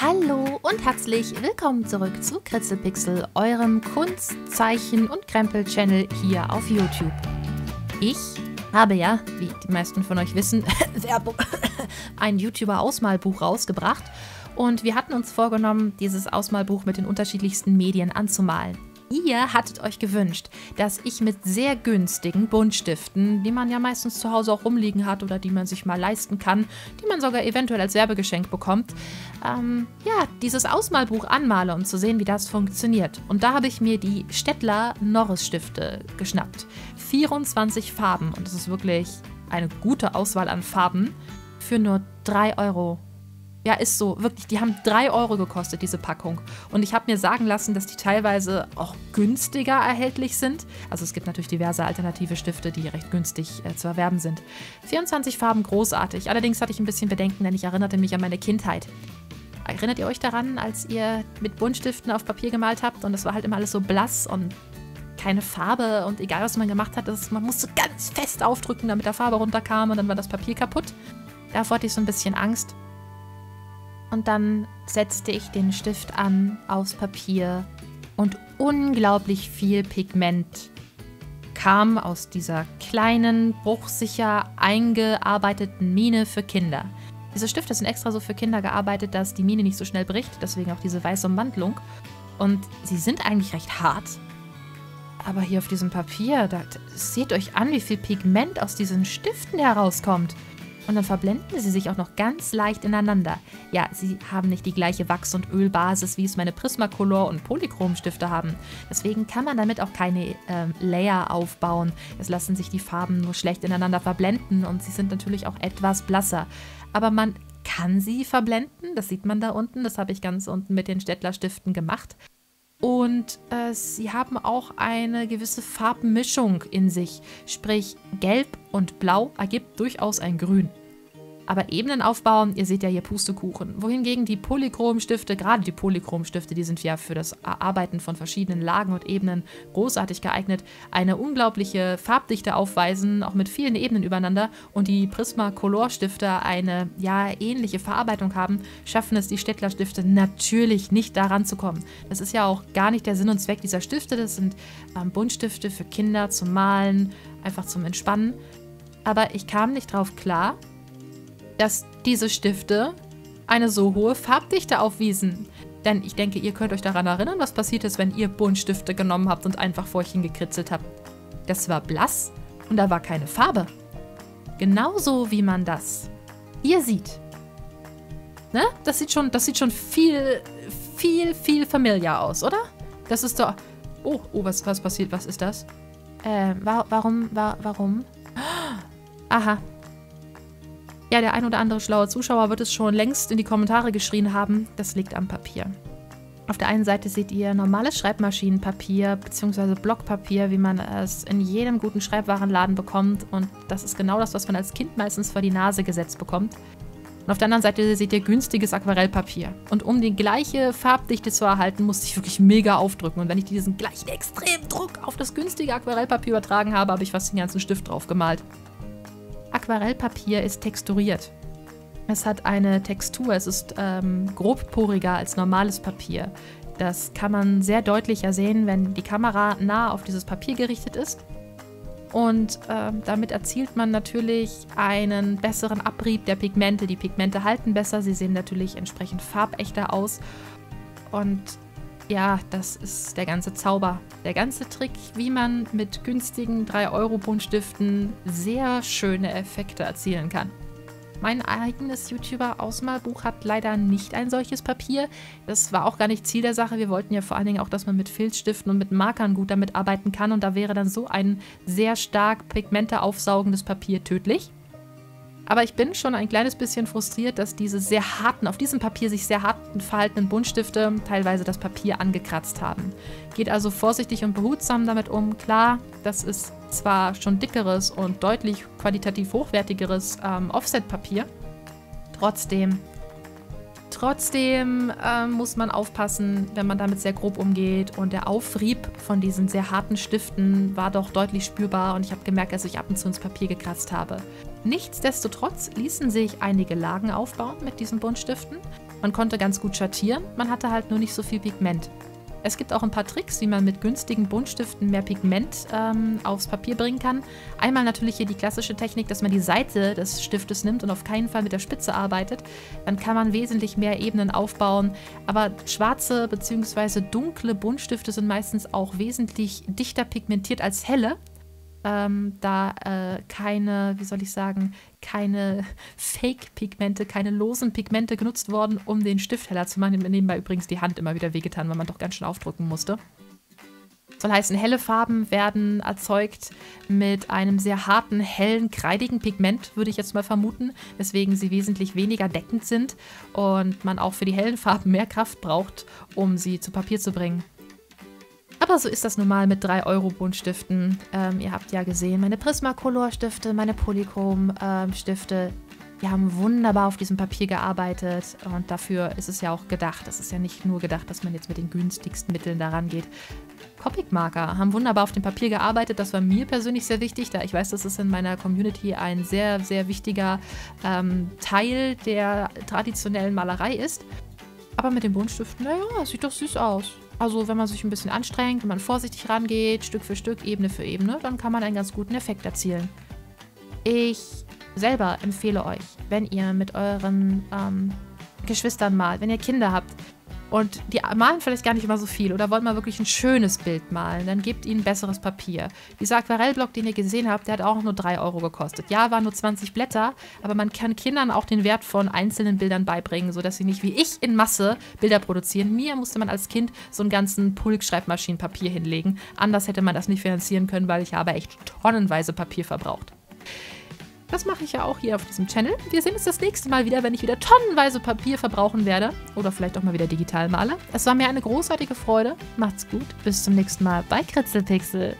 Hallo und herzlich willkommen zurück zu Kritzelpixel, eurem Kunstzeichen- und Krempel-Channel hier auf YouTube. Ich habe ja, wie die meisten von euch wissen, ein YouTuber-Ausmalbuch rausgebracht und wir hatten uns vorgenommen, dieses Ausmalbuch mit den unterschiedlichsten Medien anzumalen. Ihr hattet euch gewünscht, dass ich mit sehr günstigen Buntstiften, die man ja meistens zu Hause auch rumliegen hat oder die man sich mal leisten kann, die man sogar eventuell als Werbegeschenk bekommt, ähm, ja, dieses Ausmalbuch anmale, um zu sehen, wie das funktioniert. Und da habe ich mir die Stettler Norris Stifte geschnappt. 24 Farben und das ist wirklich eine gute Auswahl an Farben für nur 3 Euro ja, ist so. Wirklich, die haben 3 Euro gekostet, diese Packung. Und ich habe mir sagen lassen, dass die teilweise auch günstiger erhältlich sind. Also es gibt natürlich diverse alternative Stifte, die recht günstig äh, zu erwerben sind. 24 Farben, großartig. Allerdings hatte ich ein bisschen Bedenken, denn ich erinnerte mich an meine Kindheit. Erinnert ihr euch daran, als ihr mit Buntstiften auf Papier gemalt habt und es war halt immer alles so blass und keine Farbe und egal was man gemacht hat, das, man musste ganz fest aufdrücken, damit da Farbe runterkam und dann war das Papier kaputt. Davor hatte ich so ein bisschen Angst. Und dann setzte ich den Stift an aufs Papier und unglaublich viel Pigment kam aus dieser kleinen, bruchsicher eingearbeiteten Mine für Kinder. Diese Stifte sind extra so für Kinder gearbeitet, dass die Mine nicht so schnell bricht, deswegen auch diese weiße Umwandlung. Und sie sind eigentlich recht hart. Aber hier auf diesem Papier, da, seht euch an, wie viel Pigment aus diesen Stiften herauskommt. Und dann verblenden sie sich auch noch ganz leicht ineinander. Ja, sie haben nicht die gleiche Wachs- und Ölbasis, wie es meine Prismacolor- und Polychromstifte haben. Deswegen kann man damit auch keine ähm, Layer aufbauen. Es lassen sich die Farben nur schlecht ineinander verblenden und sie sind natürlich auch etwas blasser. Aber man kann sie verblenden, das sieht man da unten. Das habe ich ganz unten mit den Stettler-Stiften gemacht. Und äh, sie haben auch eine gewisse Farbmischung in sich. Sprich, Gelb und Blau ergibt durchaus ein Grün aber Ebenen aufbauen, ihr seht ja hier Pustekuchen. Wohingegen die Polychromstifte, gerade die Polychromstifte, die sind ja für das Arbeiten von verschiedenen Lagen und Ebenen großartig geeignet, eine unglaubliche Farbdichte aufweisen, auch mit vielen Ebenen übereinander und die Prisma-Color-Stifte eine ja ähnliche Verarbeitung haben, schaffen es die Stettler-Stifte natürlich nicht daran zu kommen. Das ist ja auch gar nicht der Sinn und Zweck dieser Stifte, das sind ähm, Buntstifte für Kinder zum Malen, einfach zum Entspannen. Aber ich kam nicht drauf klar, dass diese Stifte eine so hohe Farbdichte aufwiesen. Denn ich denke, ihr könnt euch daran erinnern, was passiert ist, wenn ihr Buntstifte genommen habt und einfach vor euch hingekritzelt habt. Das war blass und da war keine Farbe. Genauso wie man das hier sieht. Ne? Das sieht schon, das sieht schon viel, viel, viel familiar aus, oder? Das ist doch... Oh, oh, was, was passiert? Was ist das? Äh, wa warum, wa warum? Aha, ja, der ein oder andere schlaue Zuschauer wird es schon längst in die Kommentare geschrien haben. Das liegt am Papier. Auf der einen Seite seht ihr normales Schreibmaschinenpapier bzw. Blockpapier, wie man es in jedem guten Schreibwarenladen bekommt. Und das ist genau das, was man als Kind meistens vor die Nase gesetzt bekommt. Und auf der anderen Seite seht ihr günstiges Aquarellpapier. Und um die gleiche Farbdichte zu erhalten, musste ich wirklich mega aufdrücken. Und wenn ich diesen gleichen extremen Druck auf das günstige Aquarellpapier übertragen habe, habe ich fast den ganzen Stift drauf gemalt. Aquarellpapier ist texturiert. Es hat eine Textur, es ist ähm, grobporiger als normales Papier. Das kann man sehr deutlich sehen, wenn die Kamera nah auf dieses Papier gerichtet ist. Und äh, damit erzielt man natürlich einen besseren Abrieb der Pigmente. Die Pigmente halten besser, sie sehen natürlich entsprechend farbechter aus. Und ja, das ist der ganze Zauber. Der ganze Trick, wie man mit günstigen 3-Euro-Buntstiften sehr schöne Effekte erzielen kann. Mein eigenes YouTuber-Ausmalbuch hat leider nicht ein solches Papier. Das war auch gar nicht Ziel der Sache. Wir wollten ja vor allen Dingen auch, dass man mit Filzstiften und mit Markern gut damit arbeiten kann. Und da wäre dann so ein sehr stark Pigmente aufsaugendes Papier tödlich. Aber ich bin schon ein kleines bisschen frustriert, dass diese sehr harten, auf diesem Papier sich sehr harten verhaltenen Buntstifte teilweise das Papier angekratzt haben. Geht also vorsichtig und behutsam damit um. Klar, das ist zwar schon dickeres und deutlich qualitativ hochwertigeres ähm, Offset-Papier, trotzdem Trotzdem äh, muss man aufpassen, wenn man damit sehr grob umgeht. Und der Aufrieb von diesen sehr harten Stiften war doch deutlich spürbar und ich habe gemerkt, dass ich ab und zu ins Papier gekratzt habe. Nichtsdestotrotz ließen sich einige Lagen aufbauen mit diesen Buntstiften. Man konnte ganz gut schattieren, man hatte halt nur nicht so viel Pigment. Es gibt auch ein paar Tricks, wie man mit günstigen Buntstiften mehr Pigment ähm, aufs Papier bringen kann. Einmal natürlich hier die klassische Technik, dass man die Seite des Stiftes nimmt und auf keinen Fall mit der Spitze arbeitet. Dann kann man wesentlich mehr Ebenen aufbauen. Aber schwarze bzw. dunkle Buntstifte sind meistens auch wesentlich dichter pigmentiert als helle ähm, da äh, keine, wie soll ich sagen, keine Fake-Pigmente, keine losen Pigmente genutzt worden, um den Stift heller zu machen. Nebenbei übrigens die Hand immer wieder wehgetan, weil man doch ganz schön aufdrücken musste. Soll heißen, helle Farben werden erzeugt mit einem sehr harten, hellen, kreidigen Pigment, würde ich jetzt mal vermuten, weswegen sie wesentlich weniger deckend sind und man auch für die hellen Farben mehr Kraft braucht, um sie zu Papier zu bringen. Aber so ist das nun mal mit 3 Euro Buntstiften. Ähm, ihr habt ja gesehen, meine Prismacolor-Stifte, meine Polychrom-Stifte, die haben wunderbar auf diesem Papier gearbeitet und dafür ist es ja auch gedacht. Es ist ja nicht nur gedacht, dass man jetzt mit den günstigsten Mitteln daran geht. Copic-Marker haben wunderbar auf dem Papier gearbeitet. Das war mir persönlich sehr wichtig, da ich weiß, dass es in meiner Community ein sehr, sehr wichtiger ähm, Teil der traditionellen Malerei ist. Aber mit den Buntstiften, naja, sieht doch süß aus. Also wenn man sich ein bisschen anstrengt, wenn man vorsichtig rangeht, Stück für Stück, Ebene für Ebene, dann kann man einen ganz guten Effekt erzielen. Ich selber empfehle euch, wenn ihr mit euren ähm, Geschwistern malt, wenn ihr Kinder habt, und die malen vielleicht gar nicht immer so viel oder wollen mal wirklich ein schönes Bild malen, dann gebt ihnen besseres Papier. Dieser Aquarellblock, den ihr gesehen habt, der hat auch nur 3 Euro gekostet. Ja, waren nur 20 Blätter, aber man kann Kindern auch den Wert von einzelnen Bildern beibringen, sodass sie nicht wie ich in Masse Bilder produzieren. Mir musste man als Kind so einen ganzen Pulk-Schreibmaschinenpapier hinlegen. Anders hätte man das nicht finanzieren können, weil ich habe echt tonnenweise Papier verbraucht. Das mache ich ja auch hier auf diesem Channel. Wir sehen uns das nächste Mal wieder, wenn ich wieder tonnenweise Papier verbrauchen werde. Oder vielleicht auch mal wieder digital male. Es war mir eine großartige Freude. Macht's gut. Bis zum nächsten Mal bei Kritzelpixel.